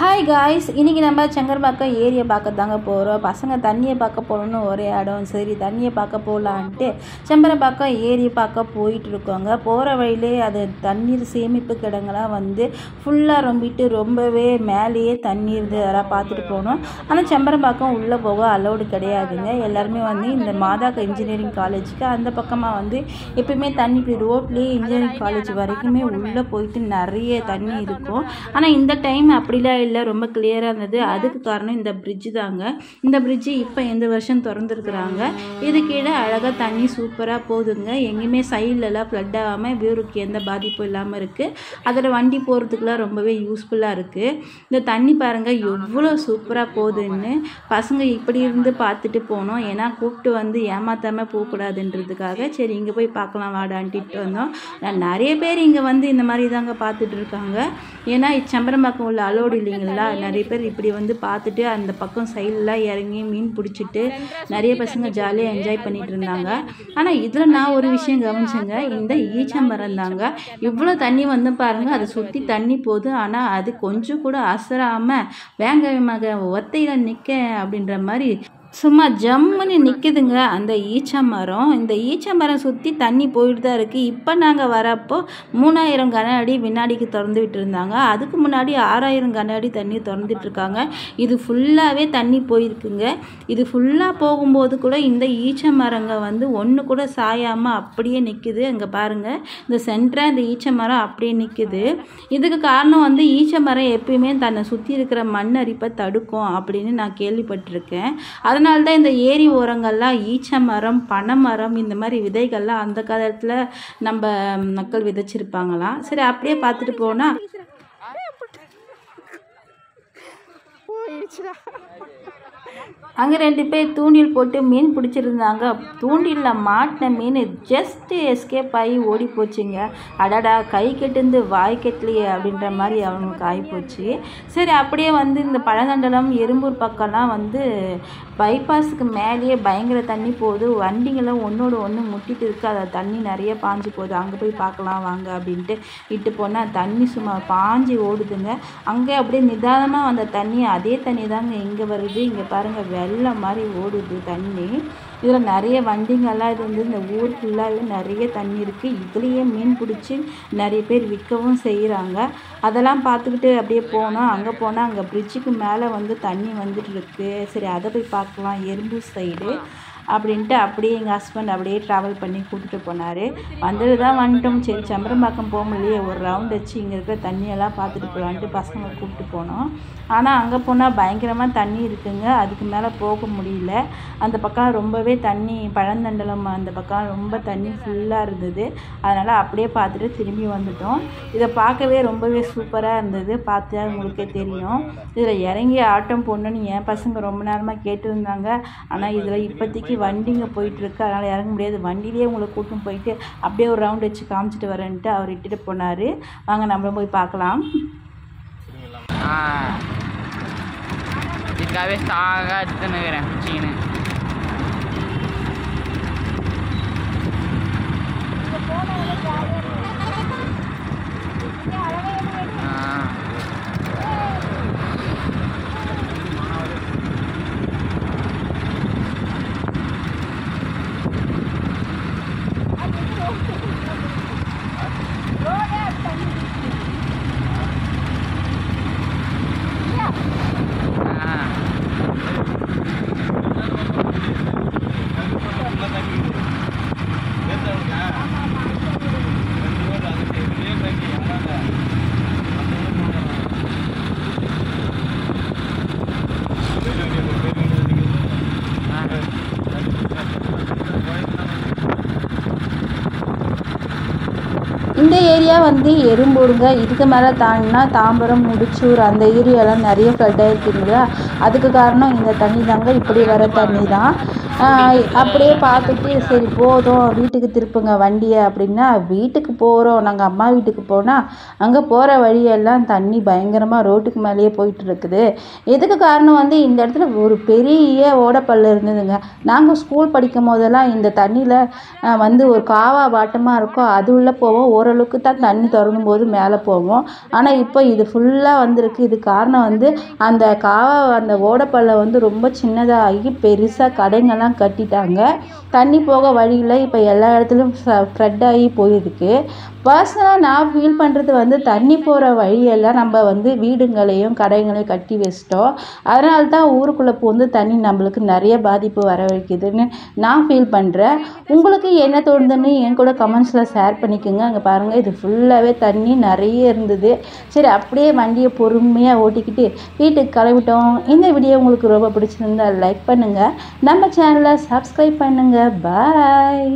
Hi guys இன்றைக்கி நம்ம செங்கர்பாக்கம் ஏரியை பார்க்க தாங்க போகிறோம் பசங்க தண்ணியை பார்க்க போகணுன்னு ஒரே இடம் சரி தண்ணியை பார்க்க போகலான்ட்டு செம்பரம்பாக்கம் ஏரி பார்க்க போயிட்டு இருக்கோங்க. போகிற வழியிலே அது தண்ணீர் சேமிப்பு கிடங்கெல்லாம் வந்து ஃபுல்லாக ரொம்பிட்டு ரொம்பவே மேலேயே தண்ணி இருந்து அதெல்லாம் பார்த்துட்டு போகணும். ஆனால் செம்பரம்பாக்கம் உள்ளே போக அலௌடு கிடையாதுங்க. எல்லாருமே வந்து இந்த மாதாக்கா இன்ஜினியரிங் காலேஜுக்கு அந்த பக்கமாக வந்து எப்பயுமே தண்ணி இப்படி ரோட்லேயே இன்ஜினியரிங் காலேஜ் வரைக்குமே உள்ளே போயிட்டு நிறைய தண்ணி இருக்கும். ஆனால் இந்த டைம் அப்படிலாம் இல்லை ரொம்ப கிளியராக இருந்தது. அதுக்கு காரணம் இந்த பிரிட்ஜு தாங்க. இந்த பிரிட்ஜு இப்போ எந்த வருஷம் திறந்துருக்குறாங்க? இது கீழே அழகாக தண்ணி சூப்பராக போகுதுங்க. எங்கேயுமே சைட்லலாம் ஃப்ளட் ஆகாமல் வியூருக்கு எந்த பாதிப்பும் இல்லாமல் இருக்குது அதில் வண்டி போகிறதுக்குலாம் ரொம்பவே யூஸ்ஃபுல்லாக இருக்குது இந்த தண்ணி பாருங்கள் எவ்வளோ சூப்பராக போகுதுன்னு. பசங்க இப்படி இருந்து பார்த்துட்டு போனோம் ஏன்னா கூப்பிட்டு வந்து ஏமாத்தாமல் போகக்கூடாதுன்றதுக்காக. சரி இங்கே போய் பார்க்கலாம் வாடான்ட்டு வந்தோம். நிறைய பேர் இங்கே வந்து இந்த மாதிரி தாங்க பார்த்துட்டு இருக்காங்க. ஏன்னா செம்பரம்பாக்கம் உள்ள அலோடு இல்லைங்களா நிறைய பேர் இப்படி வந்து பார்த்துட்டு அந்த பக்கம் சைட்லாம் இறங்கி மீன் பிடிச்சிட்டு நிறைய பசங்க ஜாலியாக என்ஜாய் பண்ணிட்டு இருந்தாங்க. ஆனால் இதில் நான் ஒரு விஷயம் கவனிச்சேங்க. இந்த ஈச்சமரம் தாங்க. இவ்வளோ தண்ணி வந்து பாருங்கள் அதை சுற்றி தண்ணி போகுது. ஆனால் அது கொஞ்சம் கூட அசராமல் வேங்க மக ஒத்தையில் நிற்க அப்படின்ற மாதிரி சும்மா ஜம்முன்னு நிற்குதுங்க அந்த ஈச்ச மரம். இந்த ஈச்ச மரம் சுற்றி தண்ணி போயிட்டு தான் இருக்குது இப்போ நாங்கள் வரப்போ மூணாயிரம் கன அடி வினாடிக்கு திறந்து விட்டுருந்தாங்க. அதுக்கு முன்னாடி ஆறாயிரம் கன அடி தண்ணி திறந்துட்டு இருக்காங்க. இது ஃபுல்லாகவே தண்ணி போயிருக்குங்க. இது ஃபுல்லாக போகும்போது கூட இந்த ஈச்ச மரங்க வந்து ஒன்று கூட சாயாமல் அப்படியே நிற்குது அங்கே பாருங்கள் இந்த சென்டராக இந்த ஈச்ச மரம் அப்படியே நிற்குது இதுக்கு காரணம் வந்து ஈச்ச மரம் எப்பயுமே தன்னை சுற்றி இருக்கிற மண் அரிப்பை தடுக்கும் அப்படின்னு நான் கேள்விப்பட்டிருக்கேன். அது அதனால தான் இந்த ஏரி ஓரங்கள்லாம் ஈச்ச மரம் பனை மரம் இந்த மாதிரி விதைகள்லாம் அந்த காலத்தில் நம்ம மக்கள் விதைச்சிருப்பாங்களாம். சரி அப்படியே பார்த்துட்டு போனால் அங்கே ரெண்டு பேர் தூண்டில் போட்டு மீன் பிடிச்சிருந்தாங்க. தூண்டிலில் மாட்டின மீன் ஜஸ்ட்டு எஸ்கேப் ஆகி ஓடி போச்சுங்க. அடடா கை கெட்டுந்து வாய் கெட்டலையே அப்படின்ற மாதிரி அவங்களுக்கு ஆகிப்போச்சு சரி அப்படியே வந்து இந்த பழங்கண்டலம் எறும்பூர் பக்கம்லாம் வந்து பைபாஸுக்கு மேலேயே பயங்கர தண்ணி போகுது. வண்டிங்களாம் ஒன்றோட ஒன்று முட்டிட்டு இருக்குது அதை தண்ணி நிறைய பாஞ்சு போகுது. அங்கே போய் பார்க்கலாம் வாங்க அப்படின்ட்டு இட்டு போனால் தண்ணி சும்மா பாஞ்சு ஓடுதுங்க. அங்கே அப்படியே நிதானமாக வந்த தண்ணி அதே தண்ணி தாங்க இங்கே வருது. இங்கே பாருங்கள் வெள்ளம் மாதிரி ஓடுது தண்ணி. இதில் நிறைய வண்டிங்கெல்லாம் இது வந்து இந்த ஊர் ஃபுல்லாகவே நிறைய தண்ணி இருக்குது இதுலேயே மீன் பிடிச்சி நிறைய பேர் விற்கவும் செய்கிறாங்க அதெல்லாம் பார்த்துக்கிட்டு அப்படியே போனோம். அங்கே போனால் அங்கே பிரிட்ஜுக்கு மேலே வந்து தண்ணி வந்துட்டு இருக்கு. சரி அதை போய் பார்க்கலாம். எறும்பு சைடு அப்படின்ட்டு அப்படியே எங்கள் ஹஸ்பண்ட் அப்படியே ட்ராவல் பண்ணி கூட்டிகிட்டு போனார். வந்துட்டு தான் வந்துட்டோம். சரி சம்பரம்பாக்கம் போக முடியலையே. ஒரு ரவுண்ட் வச்சு இங்கே இருக்கிற தண்ணியெல்லாம் பார்த்துட்டு போகலான்ட்டு பசங்களை கூப்பிட்டு போனோம். ஆனால் அங்கே போனால் பயங்கரமாக தண்ணி இருக்குங்க. அதுக்கு மேலே போக முடியல. அந்த பக்கம் ரொம்பவே தண்ணி பழந்தண்டலம் அந்த பக்கம் ரொம்ப தண்ணி ஃபுல்லாக இருந்தது. அதனால் அப்படியே பார்த்துட்டு திரும்பி வந்துட்டோம். இதை பார்க்கவே ரொம்பவே சூப்பராக இருந்தது. பார்த்தா உங்களுக்கே தெரியும். இதில் இறங்கி ஆட்டம் போடணுன்னு என் பசங்க ரொம்ப நேரமாக கேட்டுருந்தாங்க. ஆனால் இதில் இப்போதைக்கு வண்டிங்க போயிட்டுருக்கு. அதனால் இறங்க முடியாது. வண்டியிலேயே உங்களை கூட்டும் போயிட்டு அப்படியே ஒரு ரவுண்ட் வச்சு காமிச்சிட்டு வரேன்ட்டு அவர் இட்டுட்டு போனார். வாங்க நம்மளும் போய் பார்க்கலாம். இதுக்காகவே ஸ்டாக எடுத்துன்னு வரேன் ஆ ஆ இந்த ஏரியா வந்து எறும்பூருங்க இதுக்கு மேலே தாண்டினா தாம்பரம் முடிச்சூர் அந்த ஏரியாலாம் நிறைய ஃப்ளட் ஆகிருக்குங்களா அதுக்கு காரணம் இந்த தண்ணி தாங்க. இப்படி வர தண்ணி தான். அப்படியே பார்த்துட்டு சரி போதும் வீட்டுக்கு திருப்புங்க வண்டியை அப்படின்னா வீட்டுக்கு போகிறோம் நாங்கள் அம்மா வீட்டுக்கு போனால் அங்கே போகிற வழியெல்லாம் தண்ணி பயங்கரமாக ரோட்டுக்கு மேலேயே போயிட்டு இருக்குது. காரணம் வந்து இந்த இடத்துல ஒரு பெரிய ஓடப்பல் இருந்ததுங்க. நாங்கள் ஸ்கூல் படிக்கும் போதெல்லாம் இந்த தண்ணியில் வந்து ஒரு காவா வாட்டமாக இருக்கும் அது உள்ளே போவோம். ஓரளவுக்கு தான் தண்ணி திறந்தும் போது மேலே போவோம். ஆனால் இப்போ இது ஃபுல்லாக வந்திருக்கு. இது காரணம் வந்து அந்த காவா அந்த ஓடப்பல்ல வந்து ரொம்ப சின்னதாகி பெருசாக எல்லாம் கட்டிட்டாங்க. தண்ணி போக வழியில் இப்போ எல்லா இடத்துலையும் ஸ்ப்ரெட் ஆகி போயிருக்கு. பர்சனலாக நான் ஃபீல் பண்ணுறது வந்து தண்ணி போகிற வழியெல்லாம் நம்ம வந்து வீடுங்களையும் கடைகளையும் கட்டி வச்சிட்டோம். அதனால தான் ஊருக்குள்ளே பூந்து தண்ணி நம்மளுக்கு நிறைய பாதிப்பு வர வைக்குதுன்னு நான் ஃபீல் பண்ணுறேன் உங்களுக்கு என்ன தோணுதுன்னு என் கூட கமெண்ட்ஸில் ஷேர் பண்ணிக்கோங்க. அங்கே பாருங்கள் இது ஃபுல்லாகவே தண்ணி நிறைய இருந்தது. சரி அப்படியே வண்டியை பொறுமையாக ஓட்டிக்கிட்டு வீட்டுக்கு கிளம்பிட்டோம். இந்த வீடியோ உங்களுக்கு ரொம்ப பிடிச்சிருந்தா லைக் பண்ணுங்கள் நம்ம சேனல் சேனலை சப்ஸ்கிரைப் பண்ணுங்கள் பாய்